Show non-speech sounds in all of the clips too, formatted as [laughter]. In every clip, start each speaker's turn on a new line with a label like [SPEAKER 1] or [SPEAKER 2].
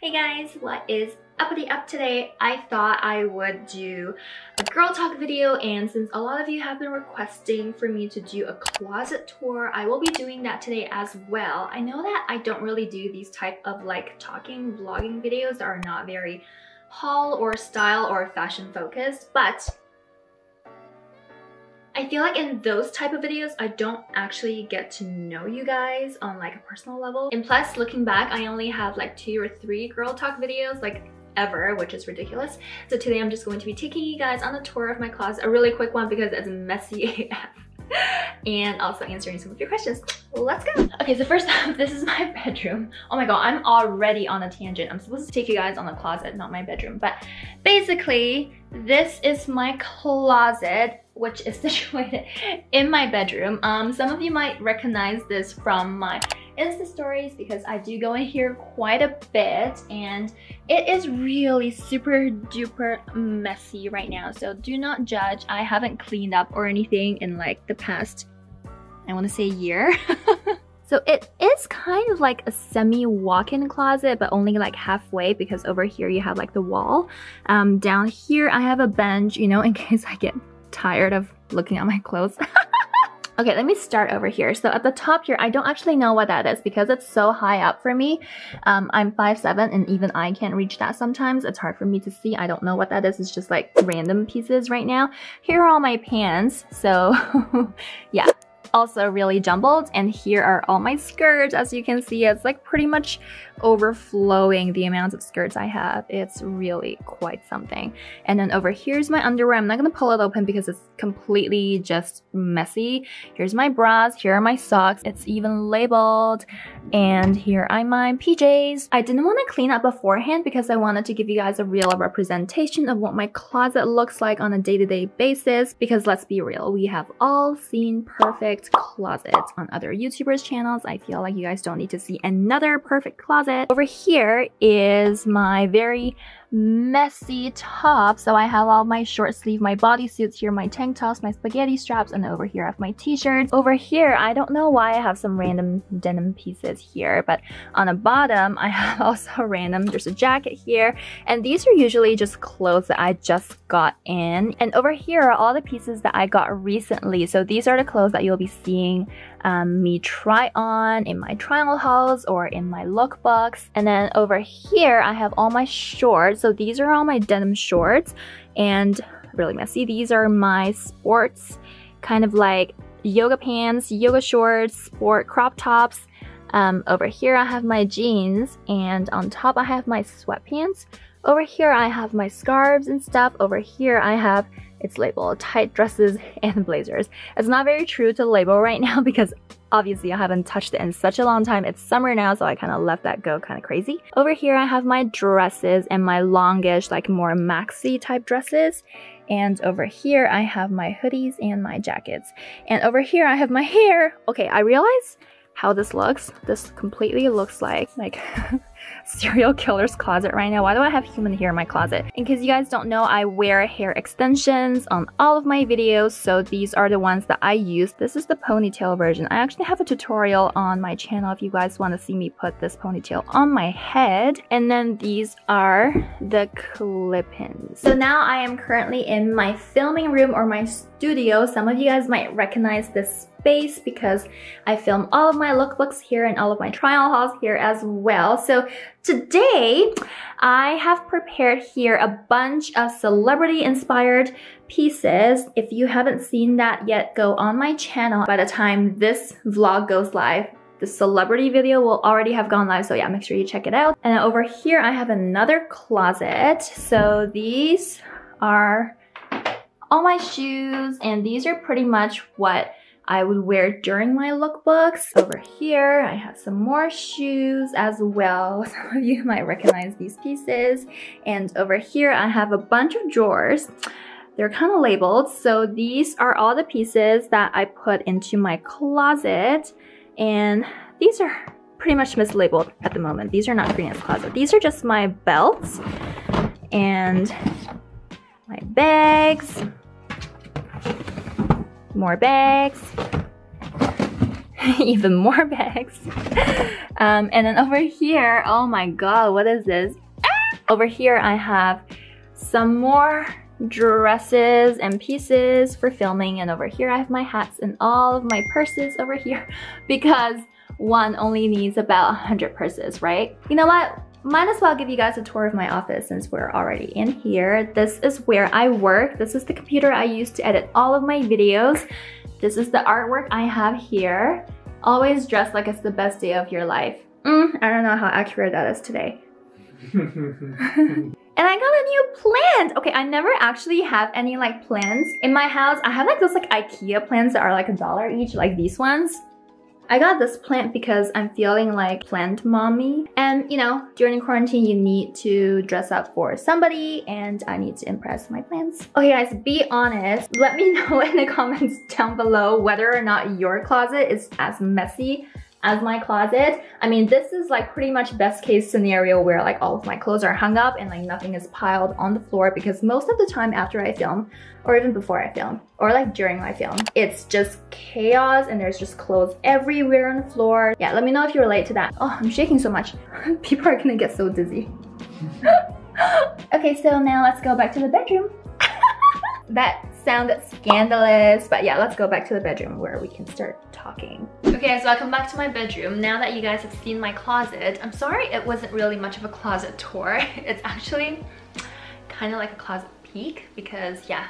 [SPEAKER 1] Hey guys, what is uppity up today? I thought I would do a girl talk video and since a lot of you have been requesting for me to do a closet tour, I will be doing that today as well. I know that I don't really do these type of like talking vlogging videos that are not very haul or style or fashion focused, but I feel like in those type of videos, I don't actually get to know you guys on like a personal level. And plus, looking back, I only have like two or three girl talk videos like ever, which is ridiculous. So today I'm just going to be taking you guys on a tour of my closet, a really quick one because it's messy [laughs] AF. And also answering some of your questions. Let's go. Okay, so first [laughs] up, this is my bedroom. Oh my god, I'm already on a tangent. I'm supposed to take you guys on the closet, not my bedroom. But basically, this is my closet which is [laughs] situated in my bedroom. Um, some of you might recognize this from my Insta stories because I do go in here quite a bit and it is really super duper messy right now. So do not judge. I haven't cleaned up or anything in like the past, I want to say year. [laughs] So it is kind of like a semi walk-in closet, but only like halfway because over here you have like the wall. Um, down here I have a bench, you know, in [laughs] case I get tired of looking at my clothes. [laughs] okay, let me start over here. So at the top here, I don't actually know what that is because it's so high up for me. Um, I'm 5'7", and even I can't reach that sometimes. It's hard for me to see. I don't know what that is. It's just like random pieces right now. Here are all my pants. So [laughs] yeah, also really jumbled and here are all my skirts. As you can see it's like pretty much overflowing the amount of skirts I have. It's really quite something. And then over here's my underwear. I'm not gonna pull it open because it's completely just messy. Here's my bras. Here are my socks. It's even labeled. And here are my PJs I didn't want to clean up beforehand because I wanted to give you guys a real representation of what my closet looks like on a day-to-day -day basis. Because let's be real we have all seen perfect closet on other YouTubers channels. I feel like you guys don't need to see another perfect closet. Over here is my very messy top. So I have all my short sleeve, my bodysuits here, my tank tops, my spaghetti straps, and over here I have my t-shirts. Over here, I don't know why I have some random denim pieces here, but on the bottom, I [laughs] have also random, there's a jacket here, and these are usually just clothes that I just got in. And over here are all the pieces that I got recently. So these are the clothes that you'll be seeing um, me try on in my trial hauls or in my lookbooks. And then over here, I have all my shorts. So these are all my denim shorts and really messy. These are my sports, kind of like yoga pants, yoga shorts, sport crop tops. Um, over here, I have my jeans and on top, I have my sweatpants. Over here, I have my scarves and stuff. Over here, I have it's labeled tight dresses [laughs] and blazers. It's not very true to label right now [laughs] because obviously I haven't touched it in such a long time. It's summer now, so I kind of let that go kind of crazy. Over here, I have my dresses and my longish, like more maxi type dresses. And over here, I have my hoodies and my jackets. And over here, I have my [laughs] hair. Okay, I realize how this looks. This completely looks like, like serial killer's closet right now. Why do I have human hair in my closet? In case you guys don't know, I wear hair extensions on all of my videos, so these are the ones that I use. This is the ponytail version. I actually have a tutorial on my channel if you guys want to see me put this ponytail on my head. And then these are the clip-ins. So now I am currently in my filming room or my studio. Some of you guys might recognize this space because I film all of my lookbooks here and all of my trial hauls here as well. So today I have prepared here a bunch of celebrity inspired pieces. If you haven't seen that yet, go on my channel. By the time this vlog goes live, the celebrity video will already have gone live. So yeah, make sure you check it out. And over here, I have another closet. So these are all my shoes and these are pretty much what I would wear during my lookbooks. Over here, I have some more shoes as well. [laughs] Some of you might recognize these pieces. And over here, I have a bunch of drawers. They're kind of labeled. So these are all the pieces that I put into my closet. And these are pretty much mislabeled at the moment. These are not Green's Closet. These are just my belts and my bags more bags. [laughs] even more bags. Um, and then over here, oh my god, what is this? Over here I have some more dresses and pieces for filming and over here I have my hats and all of my purses over here [laughs] because one only needs about 100 purses, right? You know what? Might as well give you guys a tour of my office since we're already in here. This is where I work. This is the computer I use to edit all of my videos. This is the artwork I have here. Always dress like it's the best day of your life. Mm, I don't know how accurate that is today. [laughs] and I got a new plant. Okay, I never actually have any like plants in my house. I have like those like Ikea plants that are like a dollar each, like these ones. I got this plant because I'm feeling like plant mommy. And you know, during quarantine, you need to dress up for somebody and I need to impress my plants. Okay guys, be honest. Let me [laughs] know in the comments down below whether or not your closet is as messy as my closet. I mean, this is like pretty much best case scenario where like all of my clothes are hung up and like nothing is piled on the floor because most of the time after I film or even before I film or like during my film, it's just chaos and there's just clothes everywhere on the floor. Yeah, let me know if you relate to that. Oh, I'm shaking so much. [laughs] People are gonna get so dizzy. [laughs] okay, so now let's go back to the bedroom. [laughs] that sounded scandalous, but yeah, let's go back to the bedroom where we can start talking. Okay, so I come back to my bedroom. Now that you guys have seen my closet, I'm sorry it wasn't really much of a closet tour. [laughs] It's actually kind of like a closet peek because yeah,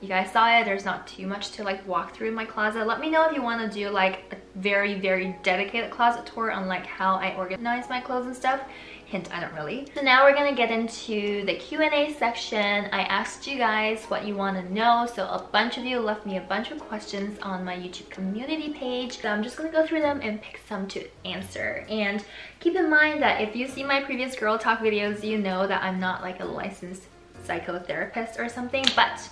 [SPEAKER 1] you guys saw it. There's not too much to like walk through in my closet. Let me know if you want to do like a very, very dedicated closet tour on like how I organize my clothes and stuff. Hint, I don't really. So now we're gonna get into the Q&A section. I asked you guys what you want to know. So a bunch of you left me a bunch of questions on my YouTube community page. So I'm just gonna go through them and pick some to answer. And keep in mind that if you see my previous girl talk videos, you know that I'm not like a licensed psychotherapist or something, but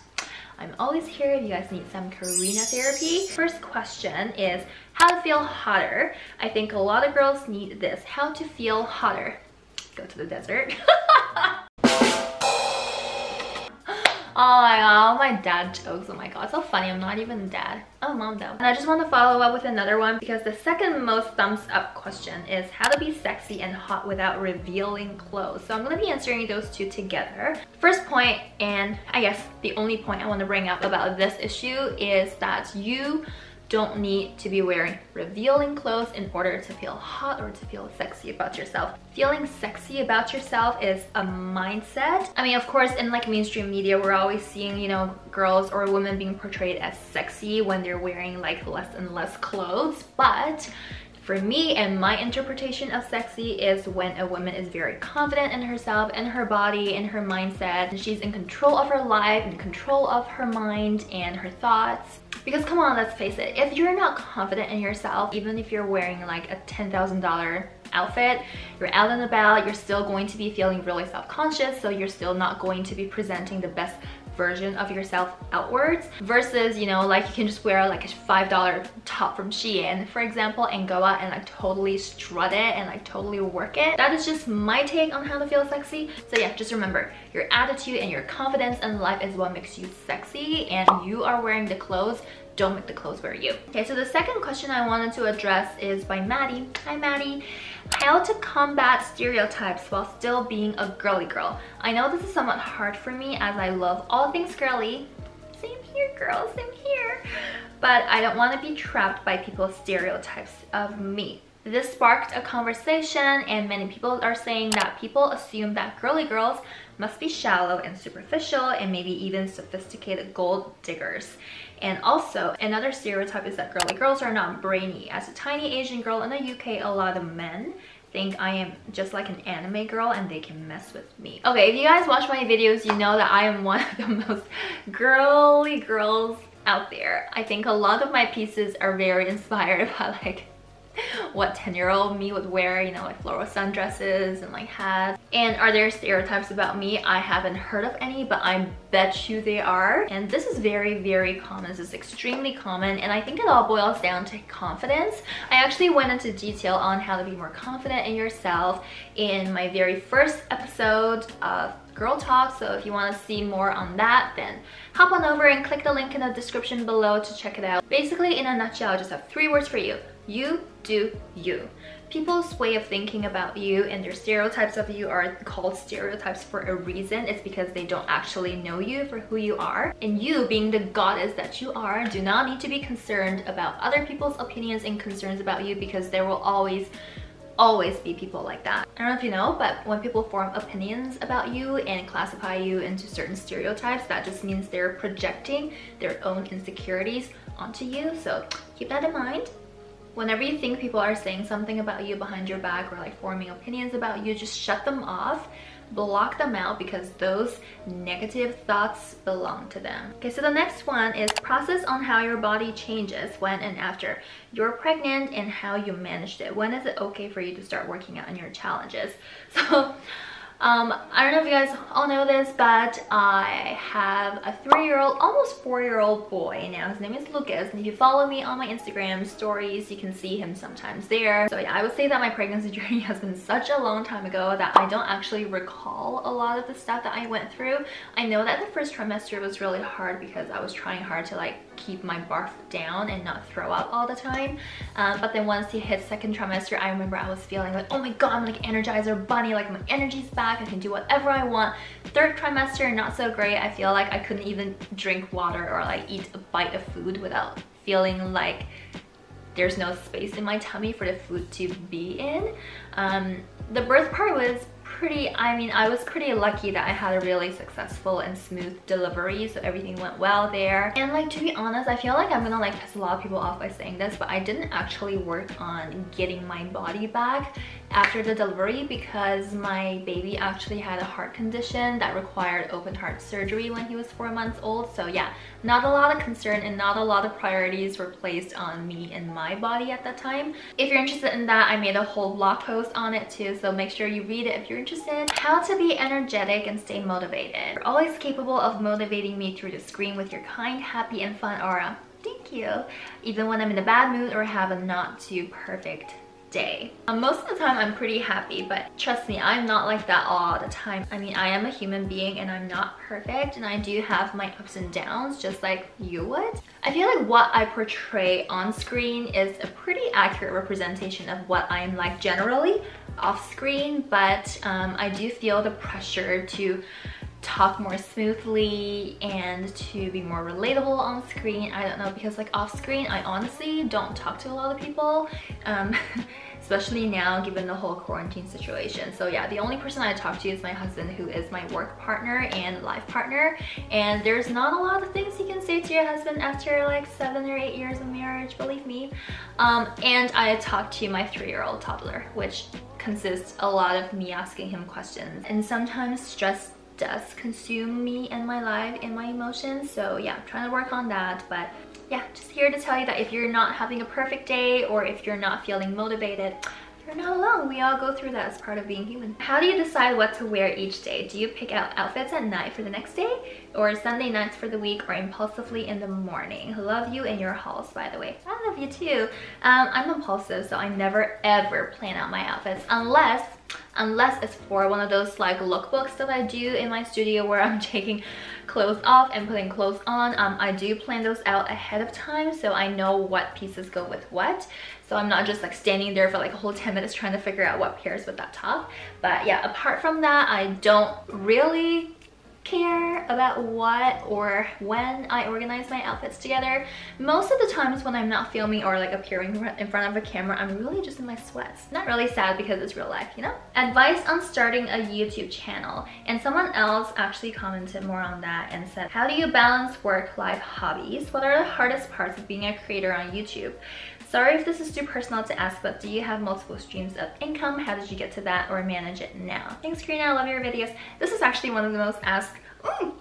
[SPEAKER 1] I'm always here if you guys need some Kerina therapy. First question is how to feel hotter. I think a lot of girls need this. How to feel hotter go to the desert. [laughs] Oh my god, all my dad jokes. Oh my god, so funny. I'm not even dad. A mom though. And I just want to follow up with another one because the second most thumbs up question is how to be sexy and hot without revealing clothes. So I'm going to be answering those two together. First point, and I guess the only point I want to bring up about this issue is that you don't need to be wearing revealing clothes in order to feel hot or to feel sexy about yourself. Feeling sexy about yourself is a mindset. I mean, of course, in like mainstream media, we're always seeing, you know, girls or women being portrayed as sexy when they're wearing like less and less clothes, but for me and my interpretation of sexy is when a woman is very confident in herself, in her body, in her mindset, and she's in control of her life, in control of her mind and her thoughts. Because come on, let's face it, if you're not confident in yourself, even if you're wearing like a $10,000 outfit, you're out and about, you're still going to be feeling really self-conscious, so you're still not going to be presenting the best version of yourself outwards versus, you know, like you can just wear like a $5 top from Shein, for example, and go out and like totally strut it and like totally work it. That is just my take on how to feel sexy. So yeah, just remember, your attitude and your confidence in life is what makes you sexy and you are wearing the clothes don't make the clothes wear you. Okay, so the second question I wanted to address is by Maddie. Hi Maddie. How to combat stereotypes while still being a girly girl. I know this is somewhat hard for me as I love all things girly. Same here girl, same here. But I don't want to be trapped by people's stereotypes of me. This sparked a conversation and many people are saying that people assume that girly girls must be shallow and superficial and maybe even sophisticated gold diggers. And also, another stereotype is that girly girls are not brainy. As a tiny Asian girl in the UK, a lot of men think I am just like an anime girl and they can mess with me. Okay, if you guys watch my videos, you know that I am one of the [laughs] most girly girls out there. I think a lot of my pieces are very inspired [laughs] by like [laughs] what 10 year old me would wear, you know, like floral sundresses and like hats. And are there stereotypes about me? I haven't heard of any, but I bet you they are. And this is very, very common. This is extremely common. And I think it all boils down to confidence. I actually went into detail on how to be more confident in yourself in my very first episode of Girl Talk. So if you want to see more on that, then hop on over and click the link in the description below to check it out. Basically, in a nutshell, I just have three words for you You do you. People's way of thinking about you and their stereotypes of you are called stereotypes for a reason. It's because they don't actually know you for who you are. And you, being the goddess that you are, do not need to be concerned about other people's opinions and concerns about you because there will always always be people like that. I don't know if you know, but when people form opinions about you and classify you into certain stereotypes, that just means they're projecting their own insecurities onto you. So keep that in mind whenever you think people are saying something about you behind your back or like forming opinions about you, just shut them off block them out because those negative thoughts belong to them. Okay, so the next one is process on how your body changes when and after you're pregnant and how you managed it. When is it okay for you to start working out on your challenges? [laughs] So um, I don't know if you guys all know this, but I have a three-year-old, almost four-year-old boy now. His name is Lucas, and if you follow me on my Instagram stories, you can see him sometimes there. So yeah, I would say that my pregnancy [laughs] journey has been such a long time ago that I don't actually recall a lot of the stuff that I went through. I know that the first trimester was really hard because I was trying hard to like keep my barf down and not throw up all the time. Um, but then once he hit second trimester, I remember I was feeling like, oh my god, I'm like Energizer Bunny, like my energy's back, I can do whatever I want. Third trimester, not so great. I feel like I couldn't even drink water or like eat a bite of food without feeling like there's no space in my tummy for the food to be in. Um, the birth part was pretty, I mean, I was pretty lucky that I had a really successful and smooth delivery, so everything went well there. And like, to be honest, I feel like I'm gonna like piss a lot of people off by saying this, but I didn't actually work on getting my body back after the delivery because my baby actually had a heart condition that required open heart surgery when he was four months old. So yeah, not a lot of concern and not a lot of priorities were placed on me and my body at that time. If you're interested in that, I made a whole blog post on it too, so make sure you read it if you're interested. How to be energetic and stay motivated. You're always capable of motivating me through the screen with your kind, happy, and fun aura. Thank you. Even when I'm in a bad mood or have a not too perfect day. Um, most of the time I'm pretty happy, but trust me, I'm not like that all the time. I mean, I am a human being and I'm not perfect and I do have my ups and downs just like you would. I feel like what I portray on screen is a pretty accurate representation of what I'm like generally off screen, but um, I do feel the pressure to talk more smoothly and to be more relatable on screen. I don't know because like off screen I honestly don't talk to a lot of people um, [laughs] especially now given the whole quarantine situation. So yeah, the only person I talk to is my husband who is my work partner and life partner and there's not a lot of things you can say to your husband after like seven or eight years of marriage, believe me. Um, and I talk to my three-year-old toddler which consists a lot of me asking him questions and sometimes stress does consume me and my life and my emotions. So yeah, I'm trying to work on that. But yeah, just here to tell you that if you're not having a perfect day or if you're not feeling motivated, you're not alone. We all go through that as part of being human. How do you decide what to wear each day? Do you pick out outfits at night for the next day? Or Sunday nights for the week or impulsively in the morning? Love you and your hauls, by the way. I love you too. Um, I'm impulsive, so I never ever plan out my outfits unless unless it's for one of those like lookbooks that I do in my studio where I'm [laughs] taking clothes off and putting clothes on. Um, I do plan those out ahead of time so I know what pieces go with what. So I'm not just like standing there for like a whole 10 minutes trying to figure out what pairs with that top. But yeah, apart from that, I don't really care about what or when I organize my outfits together. Most of the times when I'm not filming or like appearing in front of a camera, I'm really just in my sweats. Not really sad because it's real life, you know? Advice on starting a YouTube channel. And someone else actually commented more on that and said, how do you balance work-life hobbies? What are the hardest parts of being a creator on YouTube? Sorry if this is too personal to ask, but do you have multiple streams of income? How did you get to that or manage it now? Thanks, Kerina. I love your videos. This is actually one of the most asked, mm,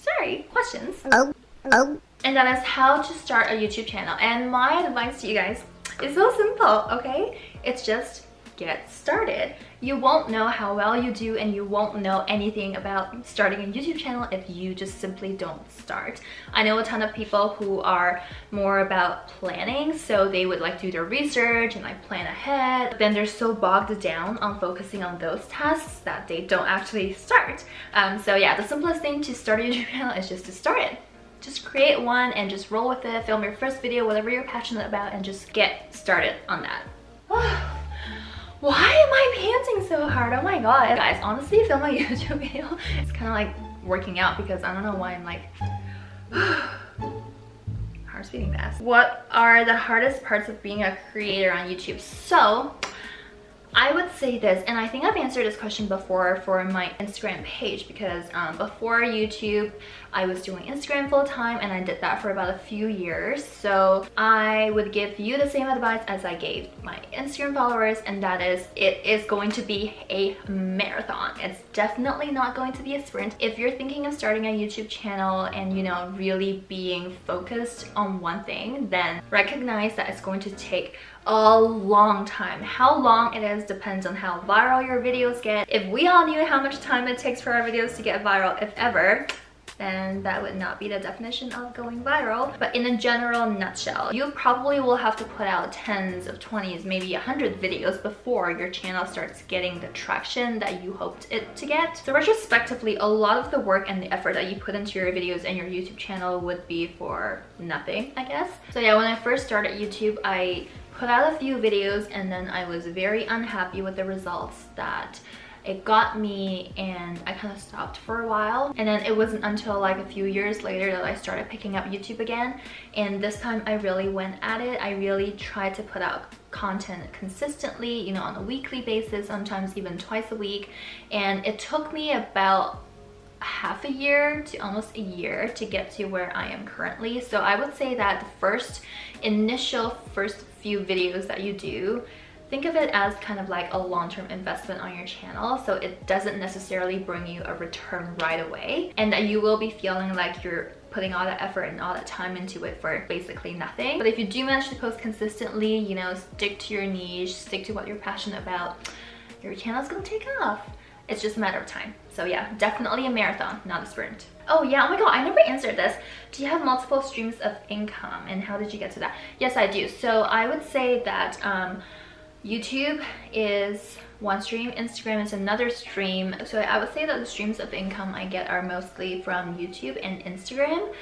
[SPEAKER 1] sorry, questions. Oh, oh. And that is how to start a YouTube channel. And my advice to you guys is so simple, okay? It's just get started. You won't know how well you do and you won't know anything about starting a YouTube channel if you just simply don't start. I know a ton of people who are more about planning, so they would like to do their research and like plan ahead. But then they're so bogged down on focusing on those tasks that they don't actually start. Um, so yeah, the simplest thing to start a YouTube [laughs] channel is just to start it just create one and just roll with it, film your first video, whatever you're passionate about and just get started on that. [sighs] [sighs] [sighs] Why am I panting so hard? Oh my god. Guys, honestly, film a [laughs] YouTube video, it's kind of like working out because I don't know why I'm like [sighs] heart's beating fast. What are the hardest parts of being a creator on YouTube? So, I would say this, and I think I've answered this question before for my Instagram page because um, before YouTube, I was doing Instagram full time and I did that for about a few years. So I would give you the same advice as I gave my Instagram followers and that is it is going to be a marathon. It's definitely not going to be a sprint. If you're thinking of starting a YouTube channel and you know really being focused on one thing, then recognize that it's going to take a long time. How long it is depends on how viral your videos get. If we all knew how much time it takes for our videos to get viral, if ever, then that would not be the definition of going viral. But in a general nutshell, you probably will have to put out tens of 20s, maybe 100 videos before your channel starts getting the traction that you hoped it to get. So retrospectively, a lot of the work and the effort that you put into your videos and your YouTube channel would be for nothing, I guess. So yeah, when I first started YouTube, I put out a few videos and then I was very unhappy with the results that it got me and I kind of stopped for a while. And then it wasn't until like a few years later that I started picking up YouTube again. And this time I really went at it. I really tried to put out content consistently you know on a weekly basis sometimes even twice a week. And it took me about half a year to almost a year to get to where I am currently. So I would say that the first initial first few videos that you do think of it as kind of like a long-term investment on your channel so it doesn't necessarily bring you a return right away and that you will be feeling like you're putting all that effort and all that time into it for basically nothing. But if you do manage to post consistently, you know, stick to your niche, stick to what you're passionate about, your channel's gonna take off. It's just a matter of time. So yeah, definitely a marathon, not a sprint. Oh yeah, oh my god, I never answered this. Do you have multiple streams of income and how did you get to that? Yes, I do. So I would say that um, YouTube is one stream, Instagram is another stream. So I would say that the streams of income I get are mostly from YouTube and Instagram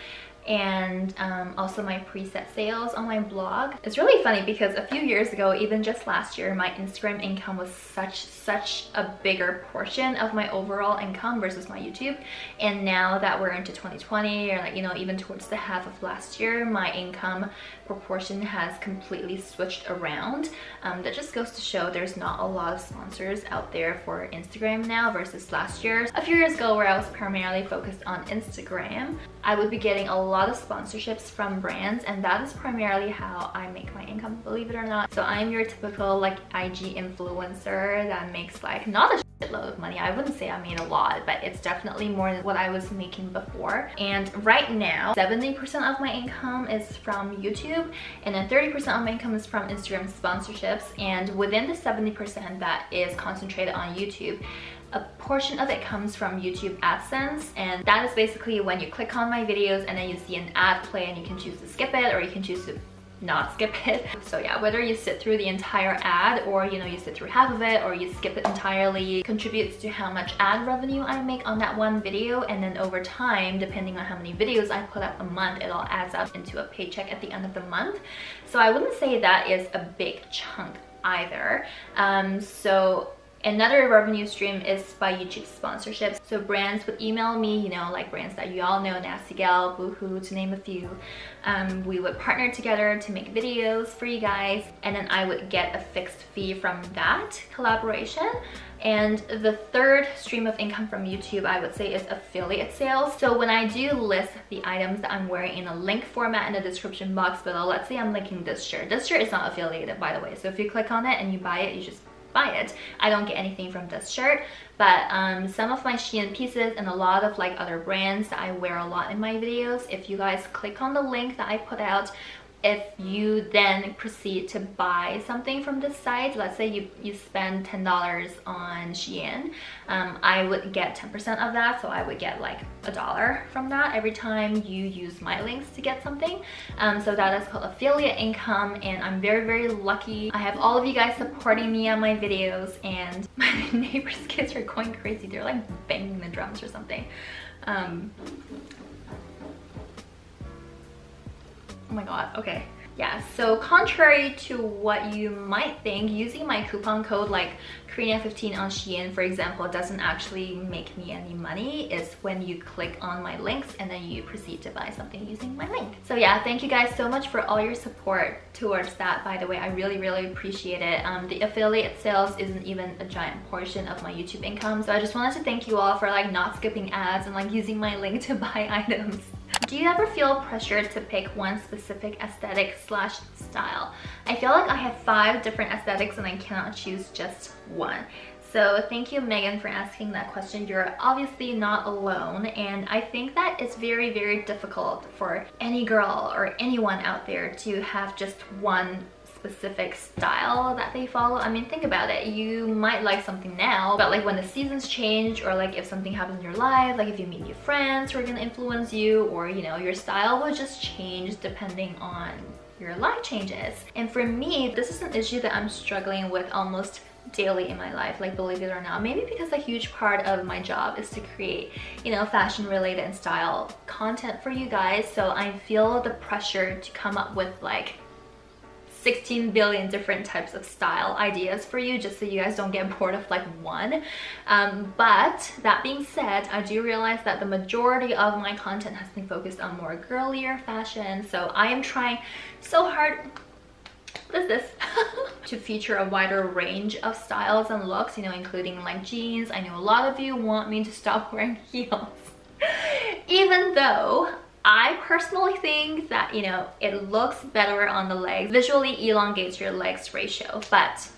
[SPEAKER 1] and um, also my preset sales on my blog. It's really funny because a few years ago, even just last year, my Instagram income was such, such a bigger portion of my overall income versus my YouTube. And now that we're into 2020 or like, you know, even towards the half of last year, my income proportion has completely switched around. Um, that just goes to show there's not a lot of sponsors out there for Instagram now versus last year. A few years ago where I was primarily focused on Instagram, I would be getting a lot of sponsorships from brands and that is primarily how I make my income, believe it or not. So I'm your typical like IG influencer that makes like not a load of money. I wouldn't say I made a lot, but it's definitely more than what I was making before. And right now, 70% of my income is from YouTube and then 30% of my income is from Instagram sponsorships. And within the 70% that is concentrated on YouTube, a portion of it comes from YouTube AdSense and that is basically when you click on my videos and then you see an ad play and you can choose to skip it or you can choose to not skip it. So yeah, whether you sit through the entire ad or you know you sit through half of it or you skip it entirely contributes to how much ad revenue I make on that one video and then over time, depending on how many videos I put up a month, it all adds up into a paycheck at the end of the month. So I wouldn't say that is a big chunk either. Um, so Another revenue stream is by YouTube sponsorships. So brands would email me, you know, like brands that you all know, Nasty Gal, Boohoo, to name a few. Um, we would partner together to make videos for you guys, and then I would get a fixed fee from that collaboration. And the third stream of income from YouTube, I would say, is affiliate sales. So when I do list the items that I'm wearing in a link format in the description box below, let's say I'm linking this shirt. This shirt is not affiliated, by the way. So if you click on it and you buy it, you just buy it. I don't get anything from this shirt, but um, some of my Shein pieces and a lot of like other brands that I wear a lot in my videos, if you guys click on the link that I put out, if you then proceed to buy something from this site, let's say you, you spend $10 on Shein, um, I would get 10% of that. So I would get like a dollar from that every time you use my links to get something. Um, so that is called affiliate income and I'm very, very lucky. I have all of you guys supporting me on my videos and [laughs] my neighbor's kids are going crazy. They're like banging the drums or something. Um, oh my god, okay. Yeah, so contrary to what you might think, using my coupon code like Kerina15 on Shein, for example, doesn't actually make me any money. It's when you click on my links and then you proceed to buy something using my link. So yeah, thank you guys so much for all your support towards that, by the way. I really, really appreciate it. Um, the affiliate sales isn't even a giant portion of my YouTube income. So I just wanted to thank you all for like not skipping ads and like using my link to buy [laughs] items. Do you ever feel pressured to pick one specific aesthetic slash style? I feel like I have five different aesthetics and I cannot choose just one. So thank you Megan for asking that question. You're obviously not alone and I think that it's very very difficult for any girl or anyone out there to have just one specific style that they follow. I mean, think about it. You might like something now, but like when the seasons change or like if something happens in your life, like if you meet new friends who are gonna influence you or, you know, your style will just change depending on your life changes. And for me, this is an issue that I'm struggling with almost daily in my life like believe it or not maybe because a huge part of my job is to create you know fashion related and style content for you guys so I feel the pressure to come up with like 16 billion different types of style ideas for you just so you guys don't get bored of like one. Um, but that being said, I do realize that the majority of my content has been focused on more girlier fashion. So I am trying so hard what is this? [laughs] to feature a wider range of styles and looks, you know, including like jeans. I know a lot of you want me to stop [laughs] wearing heels. [laughs] Even though I personally think that, you know, it looks better on the legs, visually elongates your legs ratio, but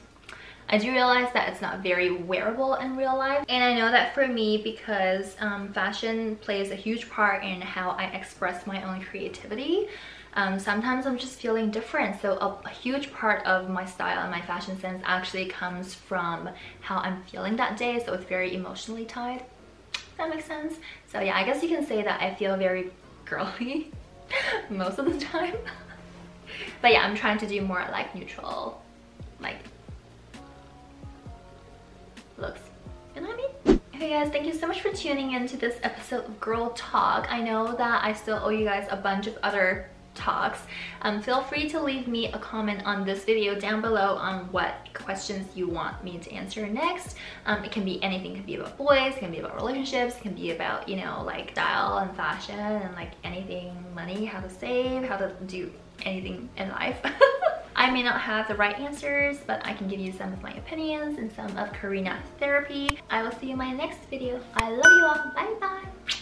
[SPEAKER 1] I do realize that it's not very wearable in real life. And I know that for me, because um, fashion plays a huge part in how I express my own creativity, um, sometimes I'm just feeling different. So a, a, huge part of my style and my fashion sense actually comes from how I'm feeling that day. So it's very emotionally tied. that makes sense? So yeah, I guess you can say that I feel very girly [laughs] most of the time. [laughs] but yeah, I'm trying to do more like neutral, like looks. You know what I mean? Okay guys, thank you so much for tuning in to this episode of Girl Talk. I know that I still owe you guys a bunch of other talks. Um, feel free to leave me a comment on this video down below on what questions you want me to answer next. Um, it can be anything, it can be about boys, it can be about relationships, it can be about, you know, like style and fashion and like anything, money, how to save, how to do anything in life. [laughs] I may not have the right answers, but I can give you some of my opinions and some of Kerina therapy. I will see you in my next video. I love you all. Bye bye.